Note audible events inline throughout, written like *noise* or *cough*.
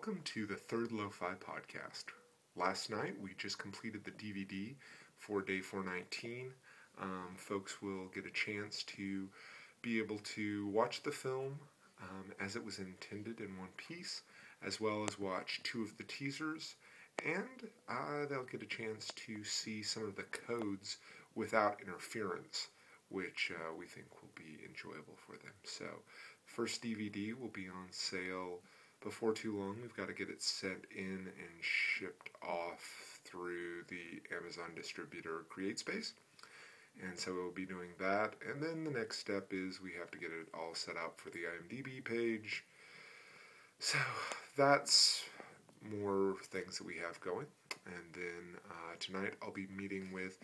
welcome to the third Lo-Fi podcast. Last night we just completed the DVD for day 419. Um, folks will get a chance to be able to watch the film um, as it was intended in one piece, as well as watch two of the teasers, and uh, they'll get a chance to see some of the codes without interference, which uh, we think will be enjoyable for them. So, first DVD will be on sale before too long. We've got to get it sent in and shipped off through the Amazon distributor CreateSpace. And so we'll be doing that. And then the next step is we have to get it all set up for the IMDb page. So that's more things that we have going. And then uh, tonight I'll be meeting with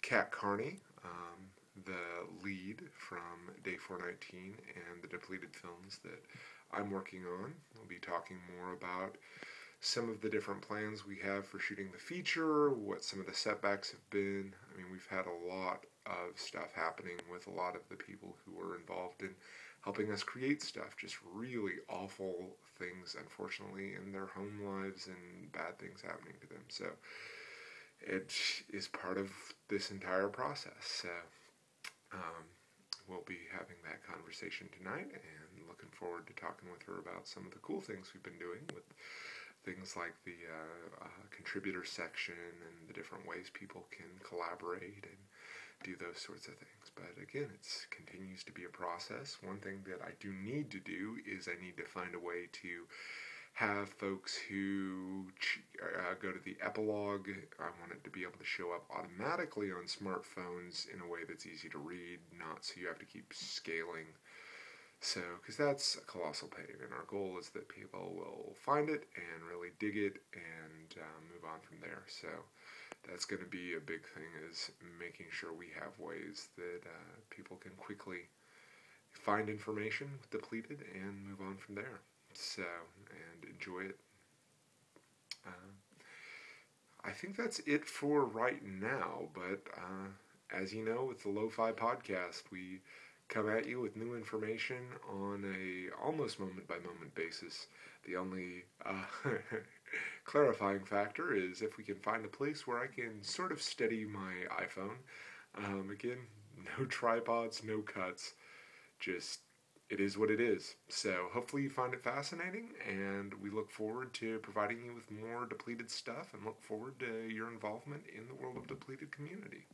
Kat Carney, um, the lead from Day 419 and the depleted films that I'm working on. We'll be talking more about some of the different plans we have for shooting the feature, what some of the setbacks have been. I mean, we've had a lot of stuff happening with a lot of the people who were involved in helping us create stuff. Just really awful things, unfortunately, in their home lives and bad things happening to them. So it is part of this entire process. So um, we'll be having that conversation tonight and looking forward to talking with her about some of the cool things we've been doing with things like the uh, uh, contributor section and the different ways people can collaborate and do those sorts of things. But again, it continues to be a process. One thing that I do need to do is I need to find a way to have folks who uh, go to the epilogue. I want it to be able to show up automatically on smartphones in a way that's easy to read, not so you have to keep scaling. So, because that's a colossal pain, and our goal is that people will find it and really dig it and uh, move on from there. So, that's going to be a big thing is making sure we have ways that uh, people can quickly find information depleted and move on from there. So, enjoy it. Uh, I think that's it for right now, but uh, as you know, with the Lo-Fi podcast, we come at you with new information on a almost moment by moment basis. The only uh, *laughs* clarifying factor is if we can find a place where I can sort of steady my iPhone. Um, again, *laughs* no tripods, no cuts, just it is what it is. So hopefully you find it fascinating, and we look forward to providing you with more depleted stuff and look forward to your involvement in the World of Depleted community.